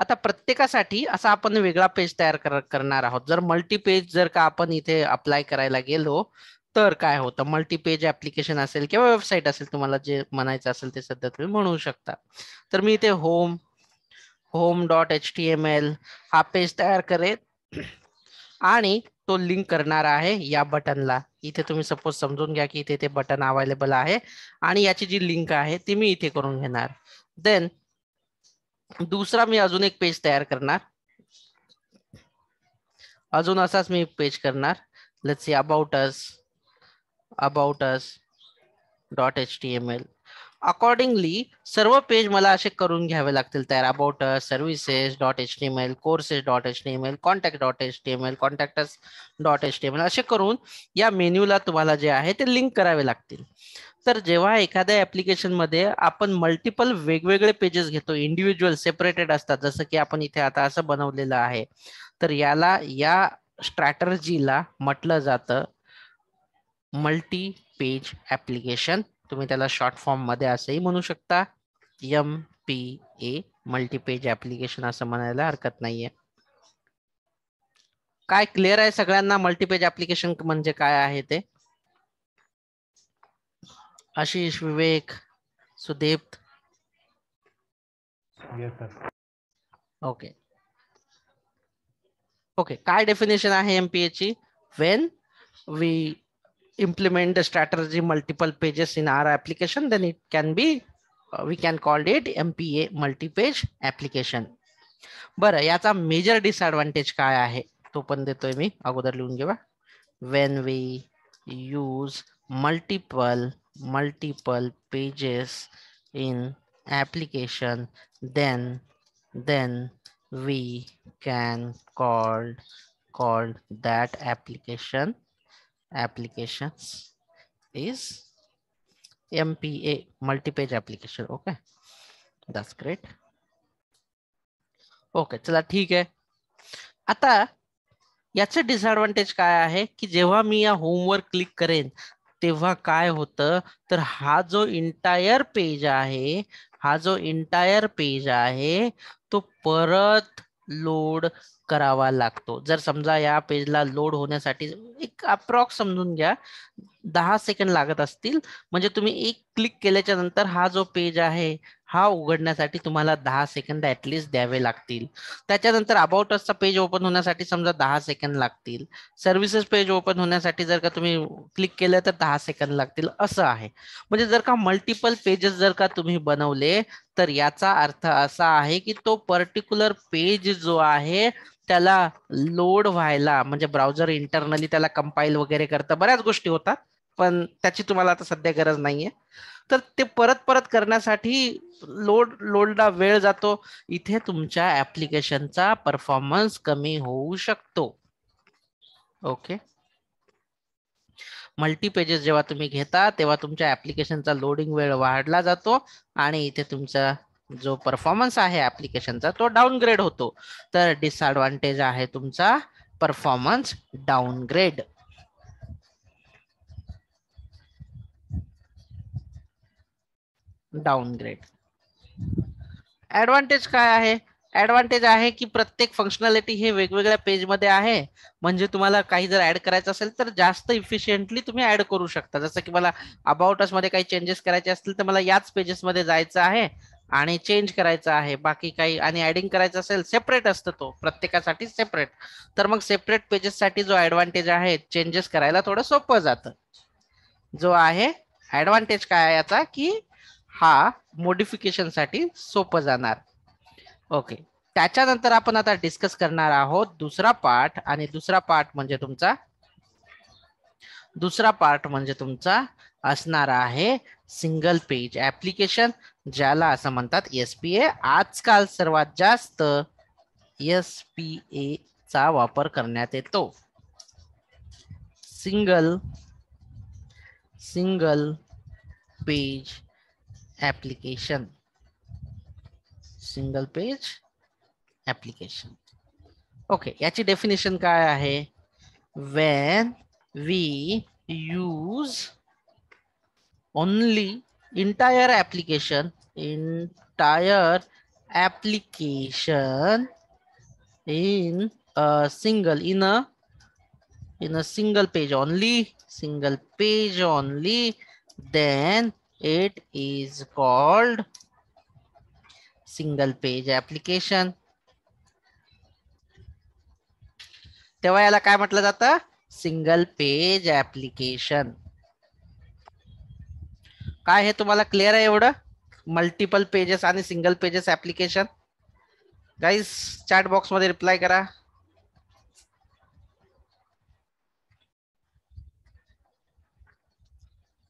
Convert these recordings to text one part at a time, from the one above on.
आता प्रत्येकासाठी असा आपण वेगळा पेज तयार करणार आहोत. जर मल्टी पेज जर का आपण इथे अप्लाय करायला गेलो तर काय होतं? मल्टी पेज ऍप्लिकेशन असेल किंवा वेबसाईट असेल तुम्हाला जे म्हणायचं असेल ते सध्या तुम्ही म्हणू शकता. तर मी इथे home home dot H T M L हा पेज तयार करेन. आणि तो लिंक करणार आहे या बटनला इथे तुम्ही सपोज समजून घ्या की इथे ते बटन अवेलेबल आहे. आणि याची जी लिंक आहे ती मी इथे करून घेणार. देन दुसरा मी अजून एक पेज तयार करणार. अजून असाच मी पेज करणार. Let's see about us about us dot H T M L accordingly serve page मला असे करून घ्यावे लागतील तयार. About services dot H T M L courses dot H T M L contact dot H T M L contacts dot H T M L असे करून या मेन्यूला तुम्हाला जे आहे ते लिंक करावे लागतील. तर जेव्हा एखाद्या ऍप्लिकेशनमध्ये आपण मल्टिपल वेगवेगळे पेजेस घेतो इंडिव्हिज्युअल सेपरेटेड असतात जसं की आपण इथे आता असं बनवलेलं आहे. तर याला या स्ट्रॅटर्जीला म्हटलं जातं मल्टी पेज ऍप्लिकेशन तुम्ही त्याला शॉर्ट फॉर्ममध्ये असंही म्हणू शकता. M P A multi page application असं म्हणायला हरकत नाहीये. काय क्लिअर आहे सगळ्यांना मल्टीपेज ऍप्लिकेशन म्हणजे काय आहे ते? आशिष विवेक सुदीप्त ओके ओके काय डेफिनेशन आहे एमपीए ची when we implement the strategy multiple pages in our application, then it can be, uh, we can call it MPA multi-page application. बरं याचा मेजर डिसएडव्हान्टेज काय आहे तो पण देतोय मी अगोदर लिहून घेवा when we use multiple multiple pages in application then then we can call call that application applications is MPA, multi-page application. Okay, that's great. Okay चला ठीक आहे आता याचं डिसएडव्हान्टेज काय आहे की जेव्हा मी या होमवर क्लिक करेन तेव्हा काय होतं? तर हा जो इंटायर पेज आहे हा जो इंटायर पेज आहे तो परत लोड करावा लागतो. जर समजा या पेजला लोड होण्यासाठी एक अप्रॉक्स समजून घ्या दहा सेकंड लागत असतील. म्हणजे तुम्ही एक क्लिक केल्याच्यानंतर हा जो पेज आहे हा उघडण्यासाठी तुम्हाला दहा सेकंद ऍटलिस्ट द्यावे लागतील. त्याच्यानंतर अबाउट असचा पेज ओपन होण्यासाठी समजा दहा सेकंद लागतील. सर्व्हिसेस पेज ओपन होण्यासाठी जर का तुम्ही क्लिक केलं तर दहा सेकंद लागतील असं आहे. म्हणजे जर का मल्टिपल पेजेस जर का तुम्ही बनवले तर याचा अर्थ असा आहे की तो पर्टिक्युलर पेज जो आहे त्याला लोड व्हायला म्हणजे ब्राउझर इंटरनली त्याला कंपाईल वगैरे करतं बऱ्याच गोष्टी होतात. पण त्याची तुम्हाला आता सध्या गरज नाहीये. तर ते परत परत करण्यासाठी लोड लोडला वेळ जातो. इथे तुमच्या ऍप्लिकेशनचा परफॉर्मन्स कमी होऊ शकतो. ओके? मल्टी पेजेस जेव्हा तुम्ही घेता तेव्हा तुमच्या ऍप्लिकेशनचा लोडिंग वेळ वाढला जातो आणि इथे तुमचा जो परफॉर्मन्स आहे ऍप्लिकेशनचा तो डाऊनग्रेड होतो. तर डिसएडव्हान्टेज आहे तुमचा परफॉर्मन्स डाऊनग्रेड डाऊनग्रेड ऍडव्हान्टेज काय आहे? ऍडव्हान्टेज आहे की प्रत्येक फंक्शनॅलिटी हे वेगवेगळ्या पेजमध्ये आहे. म्हणजे तुम्हाला काही जर ऍड करायचं असेल तर जास्त इफिशियंटली तुम्ही ऍड करू शकता. जसं की मला अबाउटमध्ये काही चेंजेस करायचे असतील तर मला याच पेजेसमध्ये जायचं आहे आणि चेंज करायचं आहे. बाकी काही आणि ऍडिंग करायचं असेल सेपरेट असतं तो. प्रत्येकासाठी सेपरेट तर मग सेपरेट पेजेससाठी जो ऍडव्हान्टेज आहे चेंजेस करायला थोडं सोपं जातं. जो आहे ऍडव्हान्टेज काय याचा? की हा मोडिफिकेशनसाठी सोपं जाणार. ओके त्याच्यानंतर आपण आता डिस्कस करणार आहोत दुसरा पार्ट आणि दुसरा पार्ट म्हणजे तुमचा दुसरा पार्ट म्हणजे तुमचा असणार आहे सिंगल पेज ऍप्लिकेशन ज्याला असं म्हणतात एस पी ए आजकाल सर्वात जास्त एस पी ए चा वापर करण्यात येतो. Single single page application single page application okay याची डेफिनेशन काय आहे? We use only entire application entire application in a single in a in a single page only single page only then it is called single page application. तेव्हा याला काय म्हटलं जातं? Single page application काय हे तुम्हाला क्लिअर आहे एवढं? मल्टिपल पेजेस आणि single pages application guys chat बॉक्समध्ये रिप्लाय करा.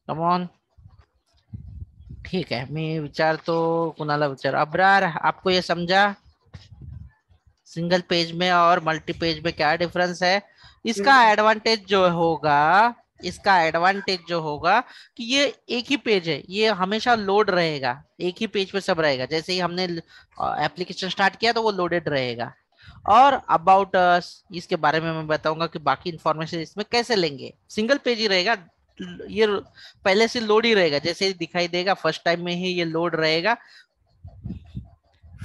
कमॉन ठीक है मैं विचार तो कुणाला विचार? अबरार आपको ये समझा? सिंगल पेज में और मल्टी पेज में क्या डिफरेंस है? इसका एडवांटेज जो होगा इसका एडवांटेज जो होगा कि ये एक ही पेज है ये हमेशा लोड रहेगा एक ही पेज पे सब रहेगा। जैसे ही हमने एप्लीकेशन स्टार्ट किया तो वो लोडेड रहेगा। और अबाउट इसके बारे में मैं बताऊँगा कि बाकी इंफॉर्मेशन इसमें कैसे लेंगे। सिंगल पेज ही रहेगा ये पहले से लोड ही रहेगा, जैसे ही दिखाई देगा फ़र्स्ट टाइम में ही ये लोड रहेगा।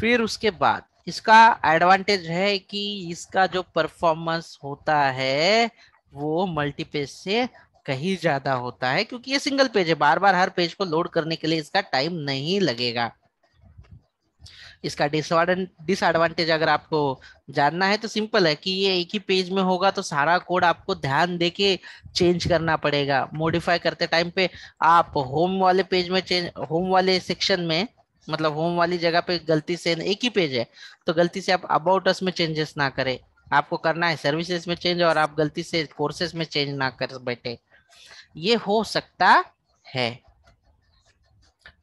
फिर उसके बाद, इसका एडवांटेज है कि इसका जो परफॉर्मेंस होता है, वो मल्टीपेज से कहीं ज़्यादा होता है, क्योंकि ये सिंगल पेज है बार बार हर पेज को लोड करने के लिए इसका टाइम नहीं लगेगा। इसका डिसएडवांटेज अगर आपको जानना है तो सिंपल है कि ये एक ही पेज में होगा तो सारा कोड आपको ध्यान देके चेंज करना पड़ेगा। मॉडिफाई करते टाइम पे आप होम वाले पेज में चेंज होम वाले सेक्शन में मतलब होम वाली जगह पे गलती से एक ही पेज है तो गलती से आप अबाउट अस में चेंजेस ना करें। आपको करना है सर्विसेज़ में चेंज और आप गलती से कोर्सेज में चेंज ना कर बैठे। ये हो सकता है।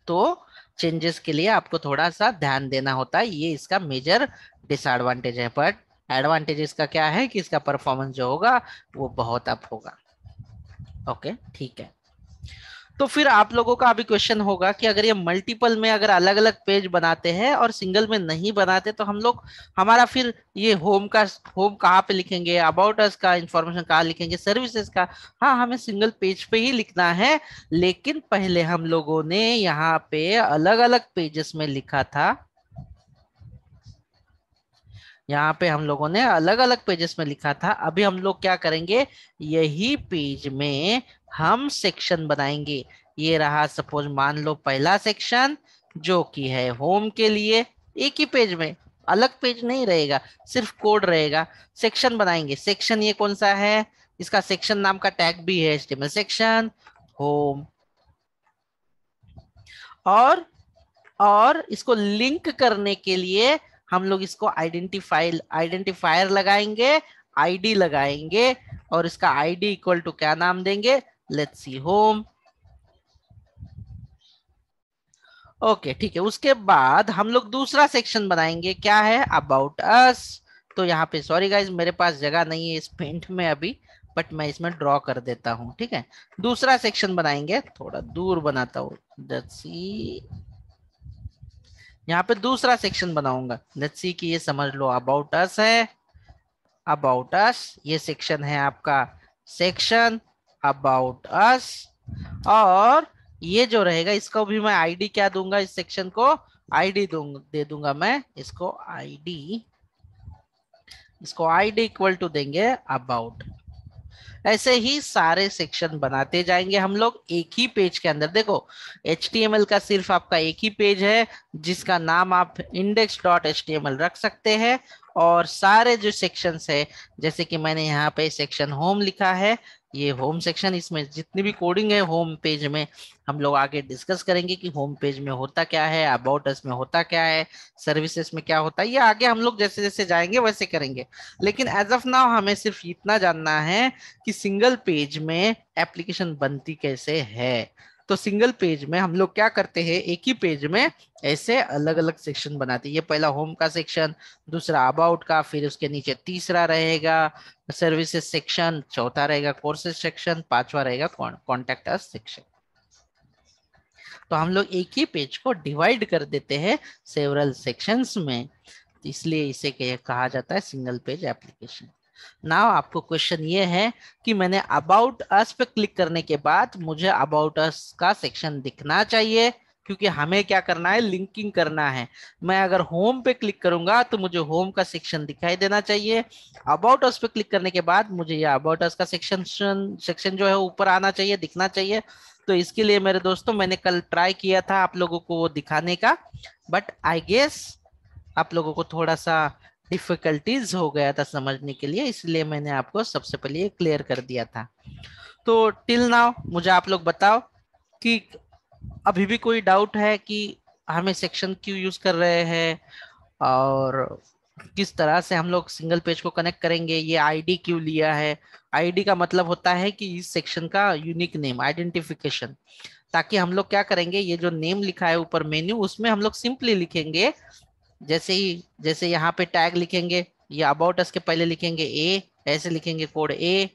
तो चेंजेस के लिए आपको थोड़ा सा ध्यान देना होता है। ये इसका मेजर डिसएडवांटेज है। बट एडवांटेज इसका क्या है कि इसका परफॉर्मेंस जो होगा, वो बहुत अप होगा। ओके? ठीक है। तो फिर आप लोगों का अभी क्वेश्चन होगा कि अगर ये मल्टीपल में अगर अलग अलग पेज बनाते हैं और सिंगल में नहीं बनाते तो हम लोग, हमारा फिर ये होम का होम कहाँ पे लिखेंगे अबाउट अस का इंफॉर्मेशन कहाँ लिखेंगे सर्विसेज़ का हाँ हमें सिंगल पेज पे ही लिखना है। लेकिन पहले हम लोगों ने यहाँ पे अलग अलग पेजेस में लिखा था। यहाँ पे हम लोगों ने अलग अलग पेजेस में लिखा था। अभी हम लोग क्या करेंगे, यही पेज में हम सेक्शन बनाएँगे। ये रहा सपोज़ मान लो पहला सेक्शन जो कि है होम के लिए, एक ही पेज में, अलग पेज नहीं रहेगा, सिर्फ़ कोड रहेगा। सेक्शन बनाएँगे। सेक्शन ये कौन सा है? इसका सेक्शन नाम का टैग भी है एचटीएमएल सेक्शन होम और और इसको लिंक करने के लिए हम लोग इसको आइडेंटिफाई आइडेंटिफायर लगाएँगे आईडी लगाएँगे, और इसका आईडी इक्वल टू क्या नाम देंगे? लेट्स सी होम ओके ठीक है, उसके बाद हम लोग दूसरा सेक्शन बनाएँगे। क्या है? अबाउट अस तो यहाँ पे सॉरी गाइज़ मेरे पास जगह नहीं है इस पेंट में अभी बट मैं इसमें ड्रॉ कर देता हूँ, ठीक है? दूसरा सेक्शन बनाएँगे। थोड़ा दूर बनाता हूँ। यहाँ पे दूसरा सेक्शन बनाऊँगा। लेट्स सी कि ये समझ लो अबाउट अस है। अबाउट अस ये सेक्शन है आपका सेक्शन अबाउट अस और ये जो रहेगा, इसको भी मैं आईडी क्या दूँगा? इस सेक्शन को आईडी दूँगा, दे दूँगा मैं इसको आईडी इसको आईडी इक्वल टू देंगे अबाउट ऐसे ही सारे सेक्शन बनाते जाएँगे हम लोग एक ही पेज के अंदर। देखो एच का सिर्फ़ आपका एक ही पेज है, जिसका नाम आप इंडेक्स डॉट एच रख सकते हैं। और सारे जो सेक्शंस है, जैसे कि मैंने यहाँ पे सेक्शन होम लिखा है ये होम सेक्शन इसमें जितनी भी कोडिंग है होम पेज में हम लोग आगे डिस्कस करेंगे कि होम पेज में होता क्या है अबाउट अस में होता क्या है सर्विसेज़ में क्या होता है, ये आगे हम लोग जैसे जैसे जाएँगे वैसे करेंगे। लेकिन एज ऑफ़ नाउ हमें सिर्फ़ इतना जानना है कि सिंगल पेज में एप्लीकेशन बनती कैसे है। तो सिंगल पेज में हम लोग क्या करते हैं, एक ही पेज में ऐसे अलग अलग सेक्शन बनाते हैं। ये पहला होम का सेक्शन दूसरा अबाउट का, फिर उसके नीचे तीसरा रहेगा सर्विसेज़ सेक्शन चौथा रहेगा कोर्सेज सेक्शन पांचवा रहेगा कॉन्टेक्ट सेक्शन तो हम लोग एक ही पेज को डिवाइड कर देते हैं सेवरल सेक्शंस में। इसलिए इसे कहा जाता है सिंगल पेज एप्लीकेशन नाउ आपको क्वेश्चन ये है कि मैंने अबाउट अस पे क्लिक करने के बाद मुझे अबाउट अस का सेक्शन दिखना चाहिए, क्योंकि हमें क्या करना है? लिंकिंग करना है। मैं अगर होम पे क्लिक करूँगा तो मुझे होम का सेक्शन दिखाई देना चाहिए। अबाउट अस पे क्लिक करने के बाद मुझे ये अबाउट अस का सेक्शन सेक्शन जो है ऊपर आना चाहिए, दिखना चाहिए। तो इसके लिए मेरे दोस्तों, मैंने कल ट्राई किया था आप लोगों को वो दिखाने का। बट आई गेस आप लोगों को थोड़ा सा डिफिकल्टीज हो गया था समझने के लिए, इसलिए मैंने आपको सबसे पहले क्लियर कर दिया था। तो टिल नाउ मुझे आप लोग बताओ कि अभी भी कोई डाउट है कि हमें सेक्शन क्यों यूज़ कर रहे हैं और किस तरह से हम लोग सिंगल पेज को कनेक्ट करेंगे, ये आईडी क्यों लिया है? आईडी का मतलब होता है कि इस सेक्शन का यूनिक नेम आइडेंटिफिकेशन ताकि हम लोग क्या करेंगे, ये जो नेम लिखा है ऊपर मेन्यू उसमें हम लोग सिंपली लिखेंगे जैसे ही, जैसे यहाँ पे टैग लिखेंगे, या अबाउट अस के पहले लिखेंगे ए ऐसे लिखेंगे कोड ए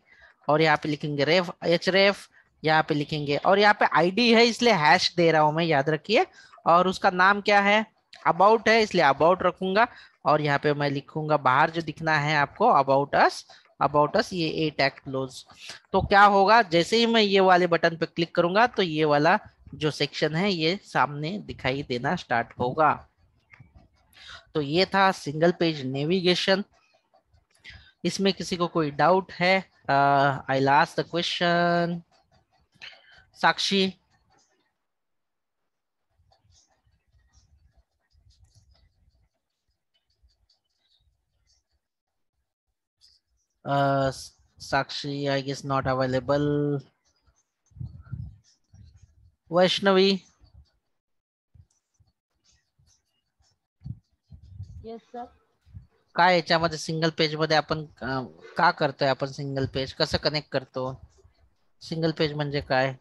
और यहाँ पे लिखेंगे रेफ एच रेफ यहाँ पे लिखेंगे, और यहाँ पे आईडी है, इसलिए हैश दे रहा हूँ मैं, याद रखिए, और उसका नाम क्या है? अबाउट है, इसलिए अबाउट रखूँगा, और यहाँ पे मैं लिखूँगा, बाहर जो दिखना है आपको अबाउट अस अबाउट अस ये ए टैग क्लोज तो क्या होगा? जैसे ही मैं ये वाले बटन पे क्लिक करूँगा तो ये वाला जो सेक्शन है, ये सामने दिखाई देना स्टार्ट होगा। तो ये था सिंगल पेज नेविगेशन इसमें किसी को कोई डाउट है I last the question Sakshi uh, Sakshi, I guess not available. Vaishnavi. काय याच्यामध्ये सिंगल पेजमध्ये आपण का करतोय आपण सिंगल पेज कसं कनेक्ट करतो? सिंगल पेज म्हणजे काय?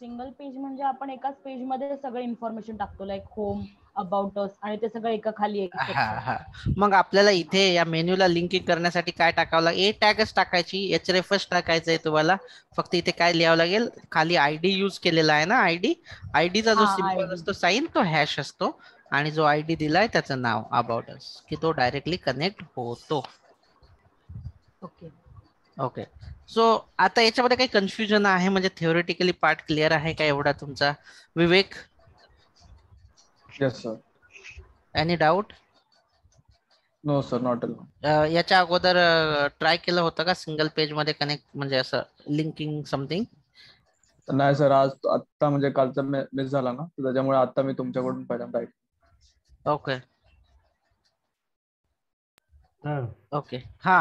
सिंगल पेज म्हणजे आपण एकाच पेजमध्ये सगळं इन्फॉर्मेशन टाकतो लाईक होम अबाउट अस आणि ते सगळं एका खाली एक मग आपल्याला इथे या मेन्यूला लिंकिंग करण्यासाठी काय टाकावं लागेल? ए टॅगच टाकायची. एच रेफच टाकायचं आहे तुम्हाला. फक्त इथे काय लिहावं लागेल? खाली आयडी यूज केलेला आहे ना आयडी आयडीचा जो सिम्बॉल. असतो साईन तो हॅश असतो. आणि जो आयडी दिलाय त्याचं नाव अबाउट अस की तो डायरेक्टली कनेक्ट होतो. ओके ओके सो आता याच्यामध्ये काही कन्फ्युजन आहे म्हणजे थिओरिटिकली पार्ट क्लिअर आहे का एवढा तुमचा? Vivek? Sir. Any doubt not till now. याच्या अगोदर ट्राय केलं होतं का सिंगल पेजमध्ये कनेक्ट म्हणजे असं लिंकिंग समथिंग नाही सर आज आत्ता म्हणजे कालचा मिस झाला ना त्याच्यामुळे आता मी तुमच्याकडून पहिल्यांदा ऐकलं. ओके सर ओके हा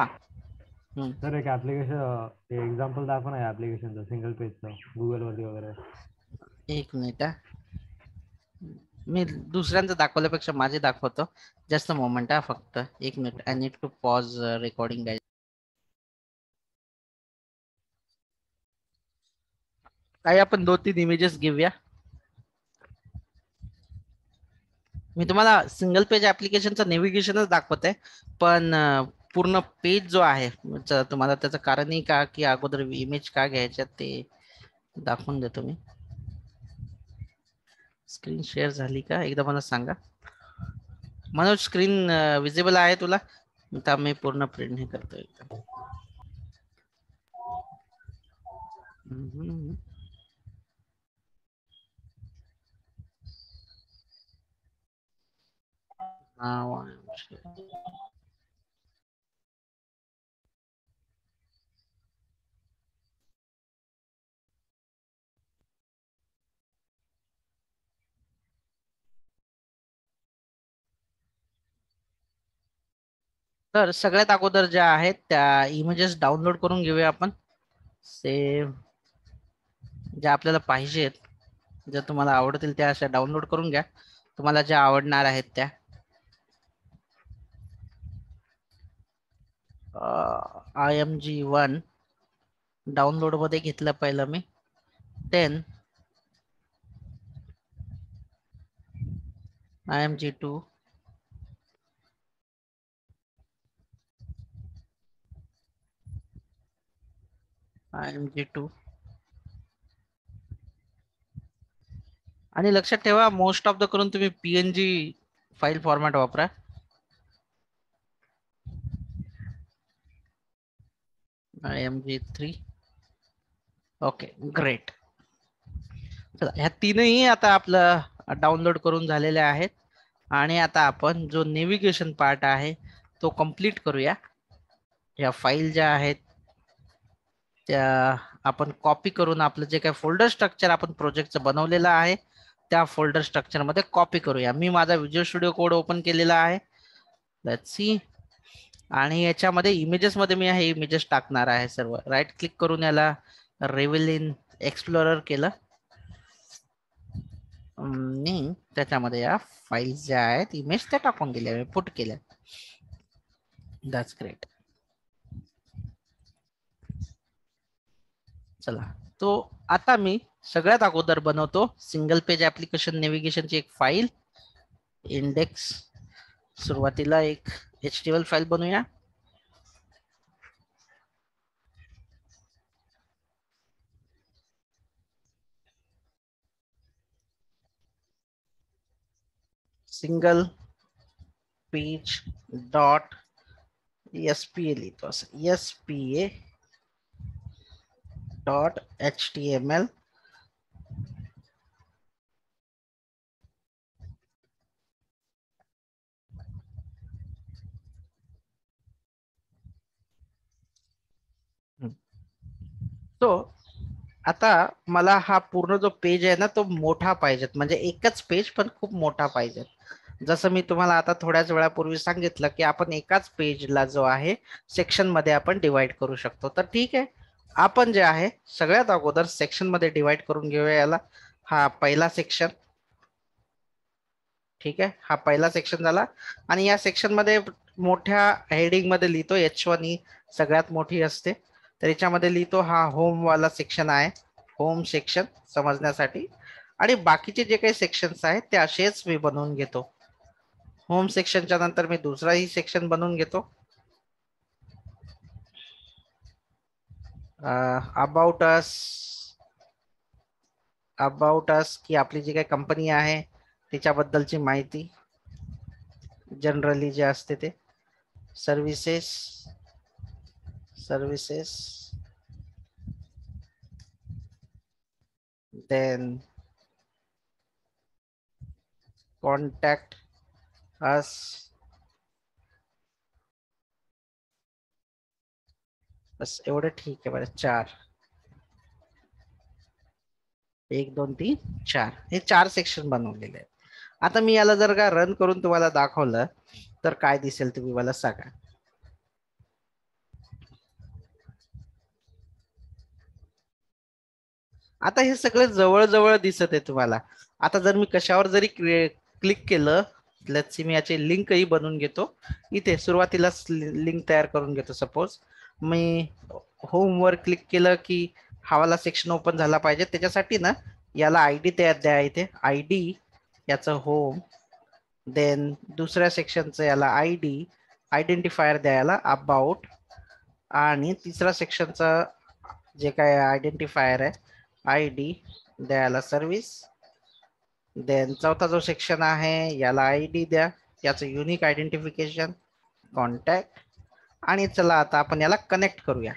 सर एक ऍप्लिकेशन एक्झाम्पल दाखव ना ऍप्लिकेशनचं सिंगल पेजचं गुगल वरती वगैरे. एक मिनिट. मी दुसऱ्यांचं दाखवल्यापेक्षा माझे दाखवतो. जास्त मोमेंट हा फक्त. एक minute I need to pause recording काही आपण दोन तीन इमेजेस घेऊया. मी तुम्हाला सिंगल पेज ऍप्लिकेशनचं नेव्हिगेशनच दाखवत. आहे पण पूर्ण पेज जो आहे तुम्हाला त्याचं कारणही का की अगोदर इमेज का घ्यायच्यात ते दाखवून देतो मी. स्क्रीन शेअर झाली का? एकदा मला सांगा. मनोज स्क्रीन विजिबल आहे तुला? आता मी पूर्ण प्रिंट हे करतो एकदम Now I am आहे. तर सगळ्यात अगोदर ज्या आहेत त्या इमेजेस डाउनलोड करून घेऊया आपण. सेव्ह ज्या आपल्याला पाहिजेत ज्या तुम्हाला आवडतील त्या अशा डाउनलोड करून घ्या. तुम्हाला ज्या आवडणार आहेत त्या. आय एम जी वन डाउनलोडमध्ये घेतलं पहिलं मी. Then I M G two I M G two आणि लक्षात ठेवा मोस्ट ऑफ द करून तुम्ही पीएनजी फाईल फॉर्मॅट वापरा. I M G three okay great चला ह्या तीनही आता आपलं डाउनलोड करून झालेले आहेत. आणि आता आपण जो नेव्हिगेशन पार्ट आहे तो कंप्लीट करूया. या फाईल ज्या आहेत त्या आपण कॉपी करून आपलं जे काही फोल्डर स्ट्रक्चर आपण प्रोजेक्टचं बनवलेलं आहे त्या फोल्डर स्ट्रक्चरमध्ये कॉपी करूया. मी माझा व्हिज्युअल स्टुडिओ कोड ओपन केलेला आहे. लेट्स सी आणि याच्यामध्ये इमेजेस मध्ये मी हे इमेजेस टाकणार आहे सर्व. राईट क्लिक करून याला रेव्हिलिन एक्सप्लोरर केलं. त्याच्यामध्ये या फाईल्स ज्या आहेत इमेज त्या टाकून दिल्या पुट केल्या. दॅट्स ग्रेट चला. तो आता मी सगळ्यात अगोदर बनवतो. सिंगल पेज ऍप्लिकेशन नेव्हिगेशनची एक फाईल इंडेक्स सुरुवातीला एक एच टी एल फाईल बनवूया single page dot S P A लिहितो S P A dot H T M L तो आता मला हा पूर्ण जो पेज आहे ना तो मोठा पाहिजेत. म्हणजे एकच पेज पण खूप मोठा पाहिजे जसं मी तुम्हाला आता थोड्याच वेळापूर्वी सांगितलं की आपण एकाच पेजला जो आहे सेक्शनमध्ये आपण डिवाइड करू शकतो. तर ठीक आहे. आपण जे आहे सगळ्यात अगोदर सेक्शनमध्ये डिवाइड करून घेऊया याला. हा पहिला सेक्शन ठीक आहे. हा पहिला सेक्शन झाला. आणि या सेक्शनमध्ये मोठ्या हेडिंगमध्ये लिहितो एच वन ही सगळ्यात मोठी असते. तर याच्यामध्ये लिहितो हा होमवाला सेक्शन आहे. होम सेक्शन समजण्यासाठी. आणि बाकीचे जे काही सेक्शन्स आहेत ते असेच मी बनवून घेतो. होम सेक्शनच्या नंतर मी दुसराही सेक्शन बनवून घेतो. अबाउट अस अबाउट अस की आपली जी काही कंपनी आहे त्याच्याबद्दलची माहिती. जनरली जे असते ते. Services services. Then contact us. बस एवढं ठीक आहे बरं चार. एक दोन तीन चार. हे चार सेक्शन बनवलेले आहेत. आता मी याला जर का रन करून तुम्हाला दाखवलं तर काय दिसेल तुम्ही मला सांगा. आता हे सगळं जवळजवळ दिसत आहे तुम्हाला. आता जर मी कशावर जरी क्लिक केलं सी मी याची लिंकही बनवून घेतो. इथे सुरुवातीलाच लिंक तयार करून घेतो सपोज मी होमवर क्लिक केलं की हवाला सेक्शन ओपन झाला पाहिजे. त्याच्यासाठी ना याला आय डी तयार द्या इथे. आय डी याचं होम देन दुसऱ्या सेक्शनचं याला आय डी आयडेंटिफायर द्यायला अबाउट आणि तिसऱ्या सेक्शनचं जे काय आयडेंटिफायर आहे आय डी द्यायला सर्विस देन चौथा जो सेक्शन आहे याला आय डी द्या. याचं युनिक आयडेंटिफिकेशन कॉन्टॅक्ट आणि चला आता आपण याला कनेक्ट करूया.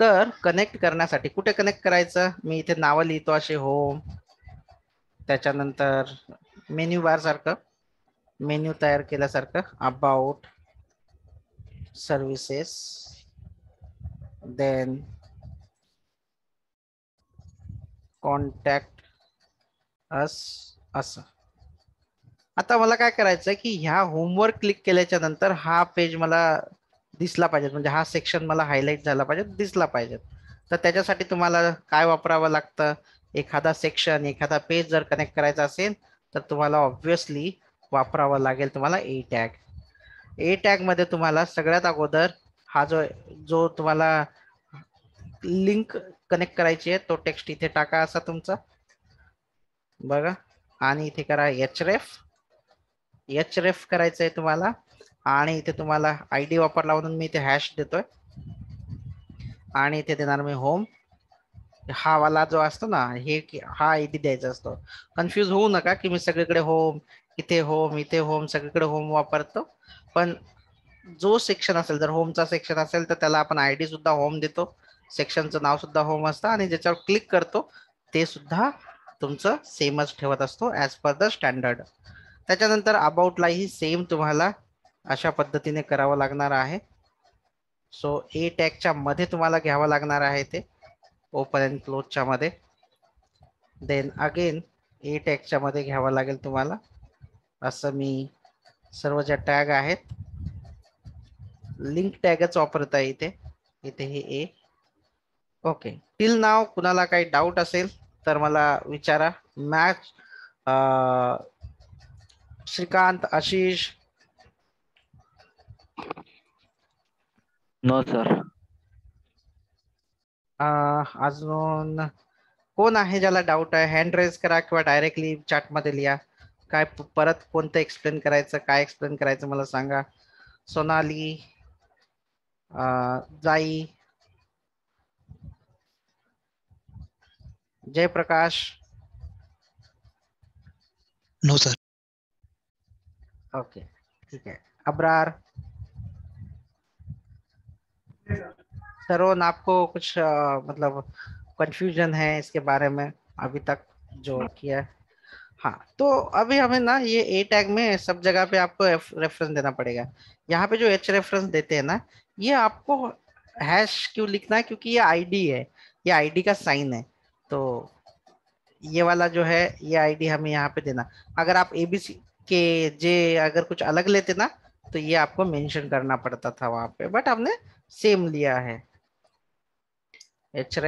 तर कनेक्ट करण्यासाठी कुठे कनेक्ट करायचं? मी इथे नावं लिहितो असे होम त्याच्यानंतर मेन्यू बार सारखं. मेन्यू तयार केल्यासारखं about services then contact us असं. आता मला काय करायचं की ह्या होमवर्क क्लिक केल्याच्यानंतर हा पेज मला दिसला पाहिजे म्हणजे हा सेक्शन मला हायलाईट झाला पाहिजे दिसला पाहिजे तर त्याच्यासाठी तुम्हाला काय वापरावं लागतं? एखादा सेक्शन एखादा पेज जर कनेक्ट करायचा असेल तर तुम्हाला ऑब्व्हियसली वापरावं लागेल तुम्हाला ए टॅग ए टॅगमध्ये तुम्हाला सगळ्यात अगोदर हा जो जो तुम्हाला लिंक कनेक्ट करायची आहे. तो टेक्स्ट इथे टाका असा तुमचा. बघा. आणि इथे करा एच रेफ एच रेफ करायचं आहे तुम्हाला. आणि इथे तुम्हाला आय डी वापरला म्हणून मी इथे हॅश देतोय. आणि इथे देणार मी होम हा वाला जो असतो ना हे हा आय डी द्यायचा असतो. कन्फ्युज होऊ नका की मी सगळीकडे होम इथे होम इथे होम सगळीकडे होम वापरतो. पण जो सेक्शन असेल जर होमचा सेक्शन असेल तर त्याला आपण आय डी सुद्धा होम देतो. सेक्शनचं नाव सुद्धा होम असतं आणि ज्याच्यावर क्लिक करतो ते सुद्धा तुमचं सेमच ठेवत असतो ॲज पर द स्टँडर्ड त्याच्यानंतर अबाउटला ही सेम तुम्हाला अशा पद्धतीने करावं लागणार आहे. सो ए टॅगच्या मध्ये तुम्हाला घ्यावं लागणार आहे ते ओपन अँड क्लोजच्या मध्ये. देन अगेन ए टॅगच्या मध्ये घ्यावं लागेल तुम्हाला. असं मी सर्व ज्या टॅग आहेत लिंक टॅगच वापरता इथे. इथे हे ए ओके. टिल नाव कुणाला काही डाऊट असेल तर मला विचारा. Match Shrikant Ashish. No sir अजून कोण आहे ज्याला डाऊट आहे? हँड रेज करा किंवा डायरेक्टली चॅटमध्ये लिहा. काय परत कोणतं एक्सप्लेन करायचं काय एक्सप्लेन करायचं मला सांगा. Sonali Jai. Jayprakash. No sir okay ठीक है। अबरार। सरोन आपको कुछ अ, मतलब कंफ्यूजन है इसके बारे में अभी तक जो किया हाँ। तो अभी हमें ना ये ए टैग में सब जगह पे आपको रेफरेंस देना पड़ेगा। यहाँ पे जो एच रेफरेंस देते हैं ना ये आपको हैश क्यों लिखना है? क्योंकि ये आईडी है। ये आईडी का साइन है। तो ये वाला जो है ये आईडी हमें यहाँ पे देना। अगर आप एबीसी के जे अगर कुछ अलग लेते ना तो ये आपको मेंशन करना पड़ता था वहाँ पे। बट हमने सेम लिया है। एच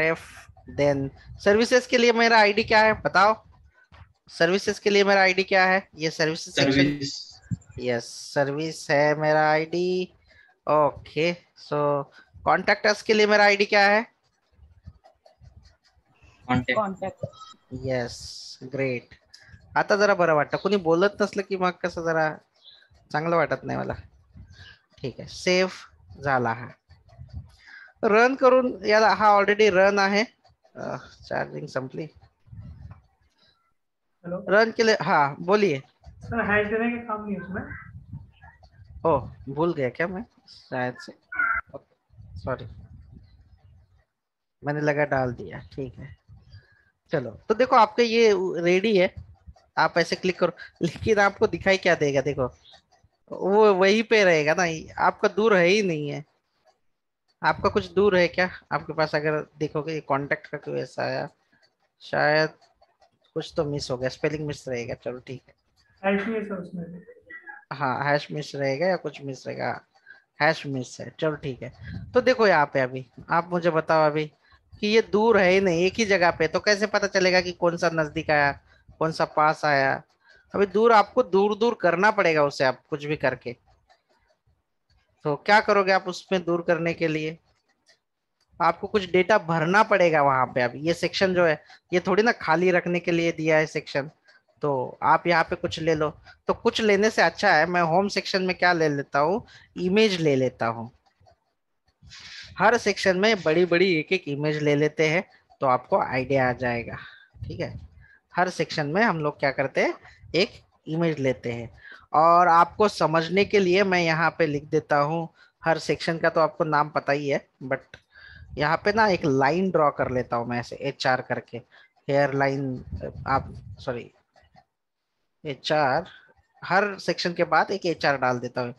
देन सर्विसेज़ के लिए मेरा आईडी क्या है बताओ? सर्विसेज़ के लिए मेरा आईडी क्या है? ये सर्विसेज़ यस सर्विस है मेरा आईडी ओके सो कॉन्टैक्टर्स के लिए मेरा आईडी क्या है? कॉन्टॅक्ट येस ग्रेट आता जरा बरं वाटतं. कोणी बोलत नसलं की मग कसं जरा चांगलं वाटत नाही मला. ठीक आहे सेव्ह झाला हा. रन करून याला हा ऑलरेडी रन आहे. चार्जिंग संपली. हेलो रन के लिए हाँ बोलिए सर हैश देने का काम नहीं उसमें ओ भूल गया क्या मैं? शायद से. सॉरी मैंने लगा डाल दिया ठीक है. चलो तो देखो आपका ये रेडी है। आप ऐसे क्लिक करो। लेकिन आपको दिखाई क्या देगा देखो। वो वहीं पे रहेगा ना आपका दूर है ही नहीं है। आपका कुछ दूर है क्या? आपके पास अगर देखोगे कांटेक्ट का कोई ऐसा आया शायद कुछ तो मिस हो गया। स्पेलिंग मिस रहेगा चलो ठीक। है है हाँ हैश मिस रहेगा या कुछ मिस रहेगा। हैश मिस है चलो ठीक है। तो देखो यहाँ पे अभी आप मुझे बताओ अभी। कि ये दूर है ही नहीं, एक ही जगह पे तो कैसे पता चलेगा कि कौन सा नज़दीक आया, कौन सा पास आया? अभी दूर, आपको दूर दूर करना पड़ेगा उसे आप कुछ भी करके। तो क्या करोगे आप उसमें दूर करने के लिए? आपको कुछ डेटा भरना पड़ेगा वहाँ पे अभी। ये सेक्शन जो है, ये थोड़ी ना खाली रखने के लिए दिया है सेक्शन तो आप यहाँ पे कुछ ले लो। तो कुछ लेने से अच्छा है, मैं होम सेक्शन में क्या ले लेता हूँ? इमेज ले लेता हूँ। हर सेक्शन में बड़ी बड़ी एक एक इमेज ले लेते हैं तो आपको आइडिया आ जाएगा, ठीक है? हर सेक्शन में हम लोग क्या करते हैं, एक इमेज लेते हैं। और आपको समझने के लिए मैं यहाँ पे लिख देता हूँ, हर सेक्शन का तो आपको नाम पता ही है बट यहाँ पे ना एक लाइन ड्रॉ कर लेता हूँ मैं ऐसे एच आर करके। हेयर लाइन आप सॉरी एच आर हर सेक्शन के बाद एक एच आर डाल देता हूँ।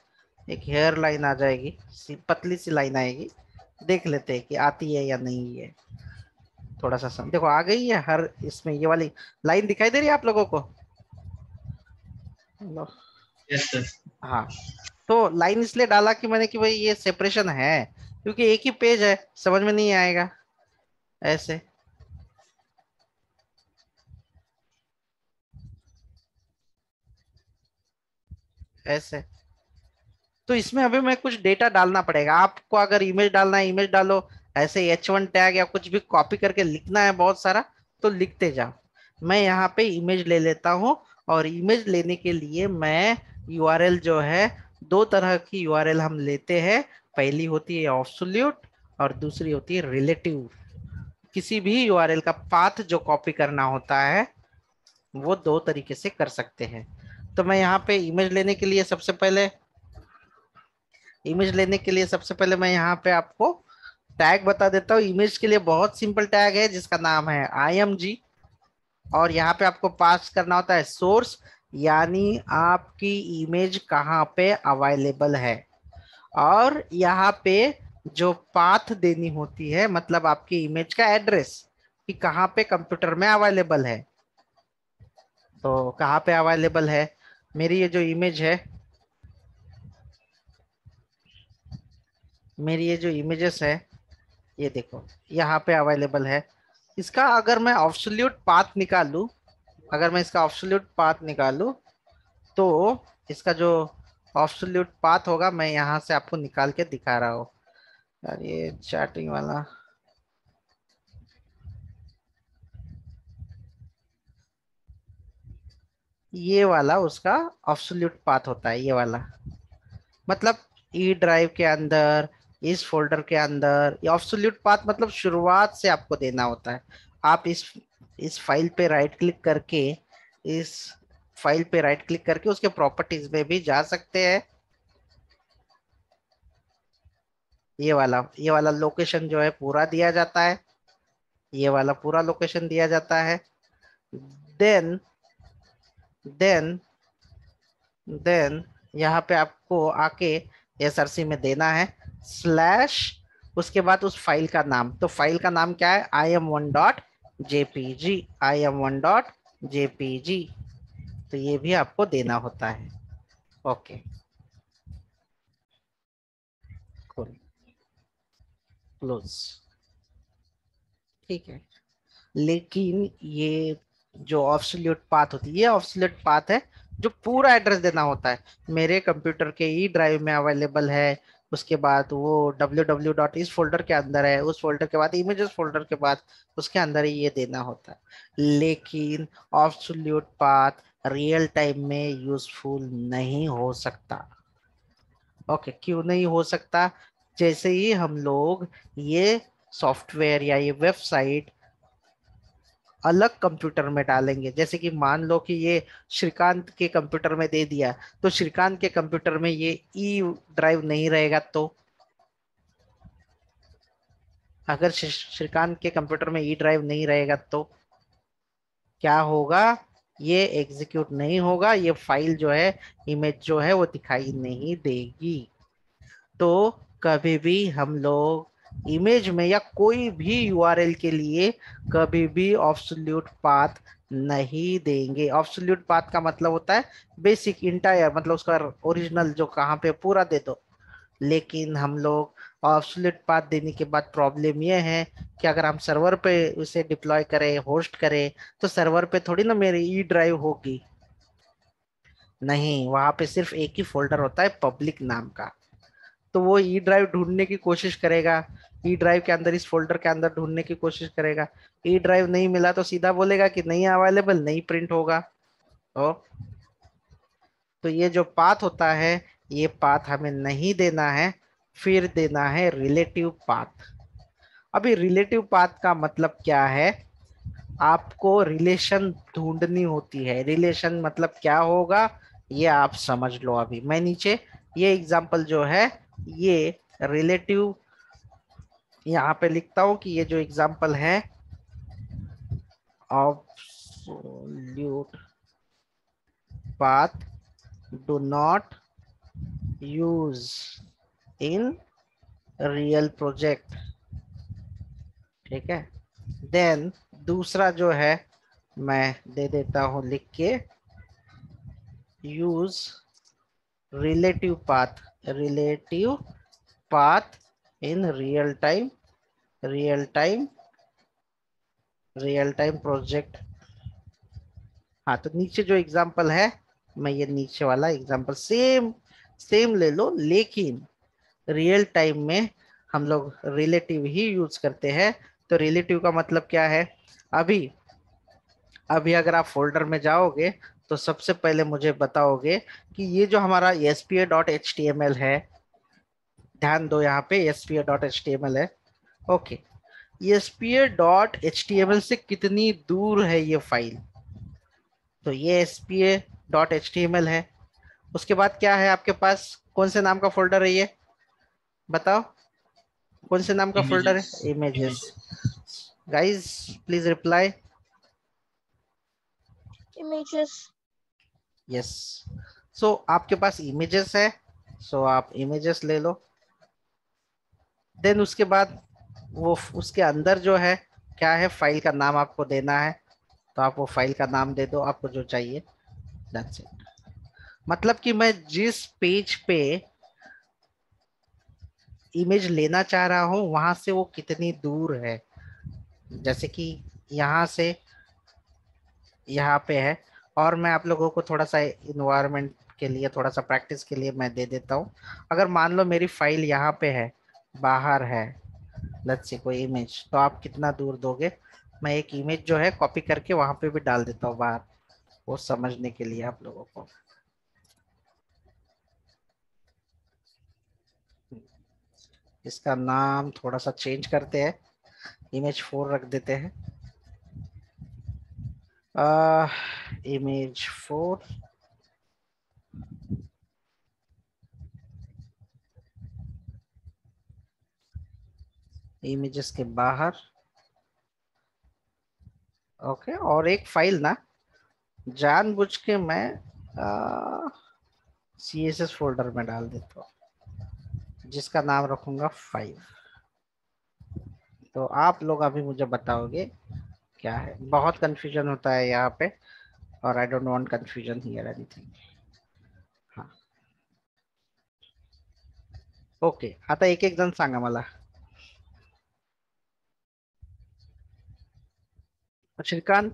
एक हेयर लाइन आ जाएगी पतली सी लाइन आएगी। देख लेते हैं कि आती है या नहीं है। थोड़ा सा सम देखो आ गई है हर इसमें ये वाली लाइन दिखाई दे रही है आप लोगों को? लो। हाँ तो लाइन इसलिए डाला कि मैंने कि भाई ये सेपरेशन है क्योंकि एक ही पेज है समझ में नहीं आएगा ऐसे। ऐसे। तो इसमें अभी मैं कुछ डेटा डालना पड़ेगा। आपको अगर इमेज डालना है इमेज डालो, ऐसे एच वन टैग या कुछ भी कॉपी करके लिखना है बहुत सारा तो लिखते जाओ। मैं यहाँ पे इमेज ले लेता हूँ और इमेज लेने के लिए मैं यूआरएल जो है, दो तरह की यूआरएल हम लेते हैं। पहली होती है ऑब्सोल्यूट और दूसरी होती है रिलेटिव किसी भी यूआरएल का पाथ जो कॉपी करना होता है, वो दो तरीके से कर सकते हैं। तो मैं यहाँ पे इमेज लेने के लिए सबसे पहले इमेज लेने के लिए सबसे पहले मैं यहाँ पे आपको टैग बता देता हूँ। इमेज के लिए बहुत सिंपल टैग है, जिसका नाम है आई एम जी और यहाँ पे आपको पास करना होता है सोर्स, यानी आपकी इमेज कहाँ पे अवेलेबल है। और यहाँ पे जो पाथ देनी होती है मतलब आपकी इमेज का एड्रेस, कि कहाँ पे कंप्यूटर में अवेलेबल है। तो कहाँ पे अवेलेबल है? मेरी ये जो इमेज है मेरी ये जो इमेजेस है, ये देखो, यहाँ पे अवेलेबल है। इसका अगर मैं ऑब्सोल्यूट पाथ निकालू, अगर मैं इसका ऑब्सोल्यूट पाथ निकालू तो इसका जो ऑब्सोल्यूट पाथ होगा, मैं यहाँ से आपको निकाल के दिखा रहा हूँ। यार ये चैटिंग वाला। ये वाला उसका ऑब्सोल्यूट पाथ होता है, ये वाला। मतलब ई ड्राइव के अंदर इस फोल्डर के अंदर, ये ऑब्सोल्यूट पाथ मतलब शुरुआत से आपको देना होता है। आप इस इस फ़ाइल पे राइट क्लिक करके, इस फ़ाइल पे राइट क्लिक करके उसके प्रॉपर्टीज़ में भी जा सकते हैं। ये वाला ये वाला लोकेशन जो है पूरा दिया जाता है। ये वाला पूरा लोकेशन दिया जाता है। देन देन देन यहाँ पे आपको आके एसआरसी में देना है। स्लैश उसके बाद उस फ़ाइल का नाम। तो फ़ाइल का नाम क्या है? I M one dot JPG I M one dot JPG तो ये भी आपको देना होता है। ओके क्लोज ठीक है। लेकिन ये जो ऑप्सल्यूट पाथ होती है, ये ऑप्सल्यूट पाथ है जो पूरा एड्रेस देना होता है। मेरे कंप्यूटर के ई ड्राइव में अवेलेबल है उसके बाद वो डब्ल्यू डब्ल्यू डॉट इस फोल्डर के अंदर है उस फोल्डर के बाद इमेजेस फोल्डर के बाद उसके अंदर ही ये देना होता है। लेकिन ऑब्सोल्यूट पाथ रियल टाइम में यूजफुल नहीं हो सकता। ओके okay, क्यों नहीं हो सकता? जैसे ही हम लोग ये सॉफ्टवेयर या ये वेबसाइट अलग कंप्यूटर में डालेंगे। जैसे कि मान लो कि ये श्रीकांत के कंप्यूटर में दे दिया तो श्रीकांत के कंप्यूटर में ये ई ड्राइव नहीं रहेगा तो? अगर श्रीकांत के कंप्यूटर में ई ड्राइव नहीं रहेगा तो? क्या होगा? ये एग्जीक्यूट नहीं होगा, ये फ़ाइल जो है, इमेज जो है, वो दिखाई नहीं देगी। तो कभी भी हम लोग इमेज में या कोई भी यूआरएल के लिए कभी भी ऑब्सोल्यूट पाथ नहीं देंगे। ऑब्सोल्यूट पाथ का मतलब होता है बेसिक इंटायर मतलब उसका ओरिजिनल जो कहाँ पे पूरा दे दो। लेकिन हम लोग ऑब्सोल्यूट पाथ देने के बाद प्रॉब्लम यह है कि अगर हम सर्वर पे उसे डिप्लॉय करें होस्ट करें तो सर्वर पे थोड़ी ना मेरी ई ड्राइव होगी। नहीं, वहाँ पे सिर्फ़ एक ही फोल्डर होता है पब्लिक नाम का। तो वो ई ड्राइव ढूँढने की कोशिश करेगा ई ड्राइव के अंदर, इस फोल्डर के अंदर ढूँढने की कोशिश करेगा। ई ड्राइव नहीं मिला तो सीधा बोलेगा कि नहीं अवेलेबल नहीं प्रिंट होगा। ओ तो ये जो पाथ होता है, ये पाथ हमें नहीं देना है, फिर देना है रिलेटिव पाथ अभी रिलेटिव पाथ का मतलब क्या है? आपको रिलेशन ढूंढनी होती है। रिलेशन मतलब क्या होगा? ये आप समझ लो अभी। मैं नीचे, ये एग्जांपल जो है, ये रिलेटिव यहाँ पे लिखता हूँ कि ये जो एग्ज़ाम्पल है absolute path do not use in real project ठीक है? देन दूसरा जो है, मैं दे देता हूँ लिख के use relative path relative path in real time real time real time project हाँ तो नीचे जो एग्जांपल है, मैं ये नीचे वाला एग्जांपल सेम सेम ले लो, लेकिन रियल टाइम में हम लोग रिलेटिव ही यूज़ करते हैं। तो रिलेटिव का मतलब क्या है? अभी अभी अगर आप फोल्डर में जाओगे तो सबसे पहले मुझे बताओगे कि ये जो हमारा एस है ध्यान दो यहाँ पे S P dot H T M L है। Okay S P dot H T M L से कितनी दूर है ये फ़ाइल तो ये S P dot H T M L है। उसके बाद क्या है आपके पास? कौन से नाम का फोल्डर है ये? बताओ। कौन से नाम का फोल्डर है? Images guys please reply images. Yes so आपके पास इमेजेस है। सो so आप इमेजेस ले लो। देन उसके बाद वो उसके अंदर जो है, क्या है फ़ाइल का नाम आपको देना है। तो आप वो फ़ाइल का नाम दे दो, आपको जो चाहिए। दैट्स इट मतलब कि मैं जिस पेज पे इमेज लेना चाह रहा हूँ, वहाँ से वो कितनी दूर है। जैसे कि यहाँ से यहाँ पे है। और मैं आप लोगों को थोड़ा सा इन्वायरमेंट के लिए, थोड़ा सा प्रैक्टिस के लिए मैं दे देता हूँ। अगर मान लो मेरी फ़ाइल यहाँ पे है बाहर है। लेट्स से कोई इमेज तो आप कितना दूर दोगे? मैं एक इमेज जो है कॉपी करके वहाँ पे भी डाल देता हूँ बाहर, वो समझने के लिए आप लोगों को। इसका नाम थोड़ा सा चेंज करते हैं। इमेज फोर रख देते हैं। इमेज फोर इमेजेस के बाहर। ओके okay, और एक फ़ाइल ना जानबूझ के मैं सी एस एस फोल्डर में डाल देता हूँ जिसका नाम रखूँगा फाइव तो आप लोग अभी मुझे बताओगे क्या है। बहुत कंफ्यूजन होता है यहाँ पे और I don't want confusion here anything हाँ। ओके आता एक एक जण सांगा मला। श्रीकांत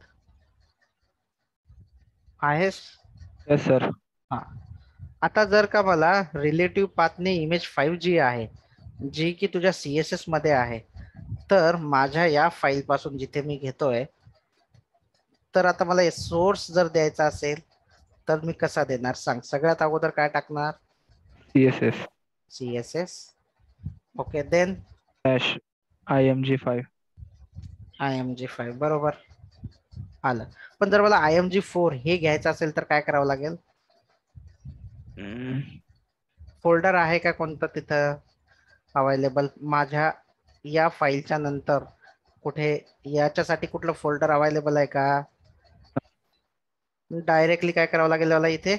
आहेस? येस सर हा. आता जर का मला रिलेटिव्ह पाथने इमेज फाईव्ह जी आहे जी की तुझ्या सी एस एसमध्ये आहे तर माझ्या या फाईल पासून जिथे मी घेतोय तर आता मला सोर्स जर द्यायचा असेल तर मी कसा देणार? सांग. सगळ्यात अगोदर काय टाकणार? C S S C S S okay then dash I M G five I M G five बरोबर. आलं. पण जर मला आय एम जी फोर हे घ्यायचं असेल तर काय करावं लागेल? फोल्डर आहे का कोणतं तिथं अवेलेबल माझ्या या फाईलच्या नंतर कुठे याच्यासाठी कुठलं फोल्डर अवेलेबल आहे का? डायरेक्टली काय करावं लागेल मला इथे?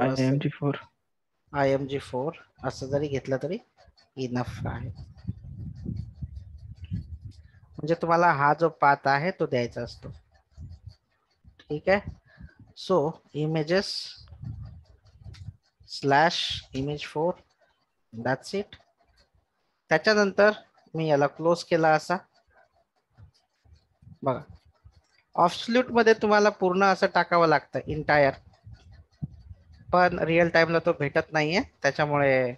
I M G four I M G four असं जरी घेतलं तरी इनफ आहे. म्हणजे तुम्हाला हा जो पात आहे तो द्यायचा असतो. ठीक आहे? So images slash image four that's it त्याच्यानंतर मी याला क्लोज केला असा. बघा. ऑफस्ल्यूटमध्ये तुम्हाला पूर्ण असं टाकावं लागतं इंटायर पण रिअल टाइमला तो भेटत नाहीये त्याच्यामुळे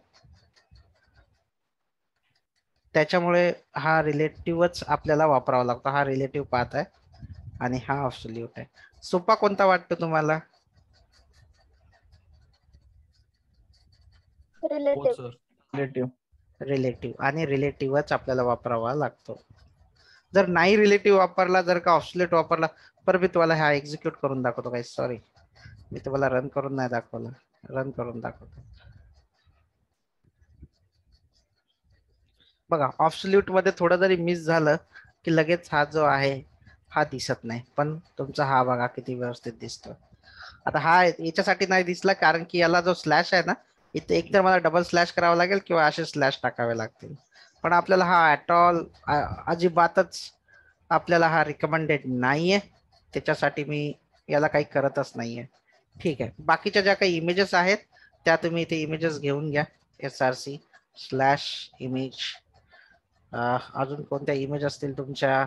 त्याच्यामुळे हा रिलेटिव्हच आपल्याला वापरावा लागतो. हा रिलेटिव्ह पाथ आहे आणि हा ऑब्सोल्यूट आहे. सोपा कोणता वाटतो तुम्हाला? Relative. रिलेटिव्ह रिलेटिव्ह आणि रिलेटिव्हच आपल्याला वापरावा लागतो. जर नाही रिलेटिव्ह वापरला जर का ऑब्सोल्यूट वापरला पर मी तुम्हाला हा एक्झिक्यूट करून दाखवतो काही सॉरी मी तुम्हाला रन करून नाही दाखवलं. रन करून दाखवतो. बघा ऑप्सल्यूटमध्ये थोडं जरी मिस झालं की लगेच हा जो आहे हा दिसत नाही. पण तुमचा हा बघा किती व्यवस्थित दिसतो आता हा याच्यासाठी नाही दिसला कारण की याला जो स्लॅश आहे ना इथे एकतर मला डबल स्लॅश करावा लागेल किंवा असे स्लॅश टाकावे लागतील. पण आपल्याला हा ॲट ऑल अजिबातच आपल्याला हा रिकमेंडेड नाहीये. त्याच्यासाठी मी याला काही करतच नाहीये. ठीक आहे. बाकीच्या ज्या काही इमेजेस आहेत त्या तुम्ही इथे इमेजेस घेऊन घ्या. S R C slash image अजून कोणत्या इमेज असतील तुमच्या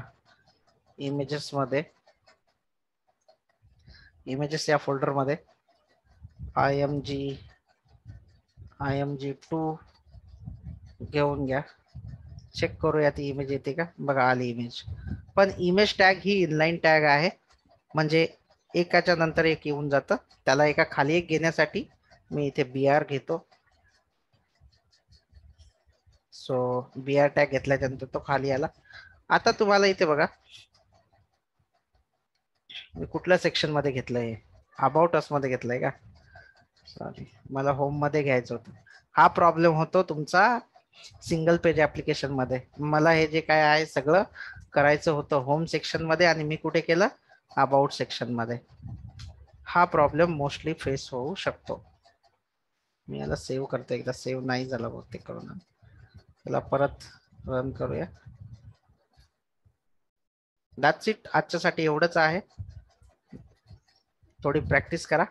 इमेजेस मध्ये? इमेजेस या फोल्डरमध्ये. I M G I M G two घेऊन घ्या. चेक करूया ती इमेज येते का? बघा आली इमेज पण इमेज टॅग ही इनलाईन टॅग आहे. म्हणजे एकाच्या नंतर एक येऊन जातं. त्याला एका खाली एक घेण्यासाठी मी इथे बी आर घेतो. सो बी आर टॅग घेतल्याच्यानंतर तो खाली आला. आता तुम्हाला इथे बघा. मी कुठल्या सेक्शनमध्ये घेतलंय? अबाउट असमध्ये घेतलंय का? सॉरी मला होममध्ये घ्यायचं होतं. हा प्रॉब्लेम होतो तुमचा सिंगल पेज ऍप्लिकेशनमध्ये. मला हे जे काय आहे सगळं करायचं होतं होम सेक्शनमध्ये आणि मी कुठे केलं? अबाउट सेक्शनमध्ये. हा प्रॉब्लेम मोस्टली फेस होऊ शकतो. मी याला सेव्ह करतो एकदा. सेव्ह नाही झाला बहुतेक करून. त्याला परत रन करूया. दॅट्स इट आजच्यासाठी एवढंच आहे. थोडी प्रॅक्टिस करा.